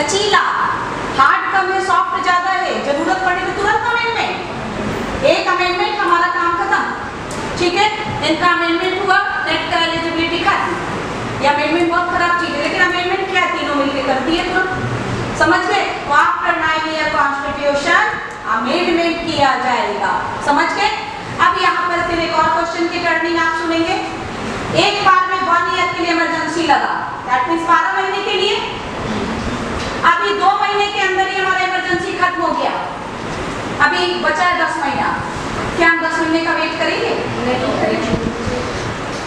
लचीला। हार्ड कम है सॉफ्ट ज़्यादा है। ज़रूरत पड़े तो तुरंत अमेंडमेंट एक अमेंडमेंट हमारा काम खत्म। ठीक है? इनका अमेंडमेंट हुआ नेट एलिजिबिलिटी खाती ये अमेंडमेंट बहुत खराब चीज़ है, लेकिन अमेंडमेंट क्या तीनों मिलकर करती है तुरंत समझ गए? तो after nine year constitution amendment किया जाएगा। समझ गए? अब यहाँ पर फिर एक और क्वेश्चन की टर्निंग आप सुनेंगे। एक बार में वन ईयर के लिए इमरजेंसी लगा। दैट मीन्स बारह महीने के लिए। अभी बचा है दस महीना। क्या हम दस महीने का वेट करेंगे? नहीं करेंगे।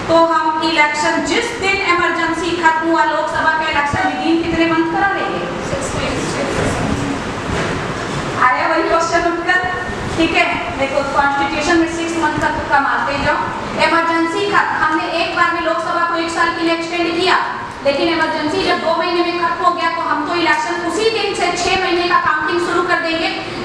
तो हम इलेक्शन जिस दिन इमरजेंसी खत्म हुआ लोकसभा का इलेक्शन विदिन कितने मंथ करा लेंगे आया वही क्वेश्चन उठकर ठीक है? देखो कॉन्स्टिट्यूशन में सिक्स मंथ का तुक्का मारते जाओ। इमरजेंसी खत्म हमने एक बार में लोकसभा को एक साल के लिए एक्सटेंड किया। लेकिन इमरजेंसी जब दो महीने में खत्म हो गया तो हम तो इलेक्शन उसी दिन से छह महीने का देंगे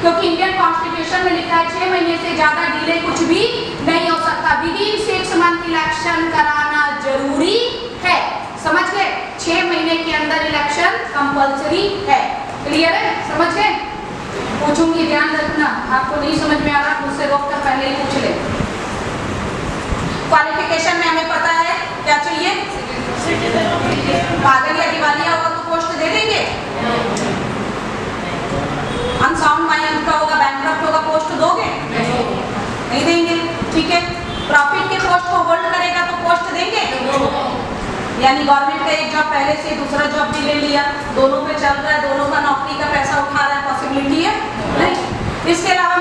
क्योंकि इंडियन कॉन्स्टिट्यूशन में लिखा है छह महीने से ज़्यादा डिले कुछ भी नहीं हो सकता। Within six month election कराना ज़रूरी है। समझ गए? छह महीने के अंदर इलेक्शन कंपलसरी है। क्लियर है? समझ गए? पूछूँगी, ध्यान रखना। आपको नहीं समझ में आ रहा मुझसे रोक कर पहले ही पूछ ले क्वालिफिकेशन में हमें पता है क्या चाहिए पागल या दिवालिया होगा तो पोस्ट दे देंगे अनसाउंड माइंड का होगा बैंक होगा पोस्ट दोगे नहीं देंगे ठीक है प्रॉफिट के पोस्ट को होल्ड करेगा तो पोस्ट देंगे यानी गवर्नमेंट का एक जॉब पहले से दूसरा जॉब भी ले लिया। दोनों पे चल रहा है, दोनों का नौकरी का पैसा उठा रहा है पॉसिबिलिटी है नहीं इसके अलावा